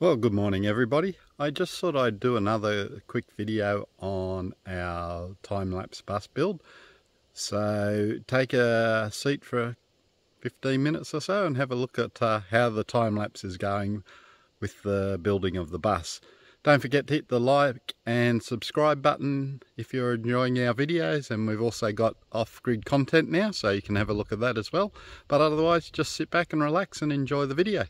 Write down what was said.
Well, good morning everybody. I just thought I'd do another quick video on our time-lapse bus build. So take a seat for 15 minutes or so and have a look at uh, how the time-lapse is going with the building of the bus. Don't forget to hit the like and subscribe button if you're enjoying our videos and we've also got off-grid content now so you can have a look at that as well. But otherwise just sit back and relax and enjoy the video.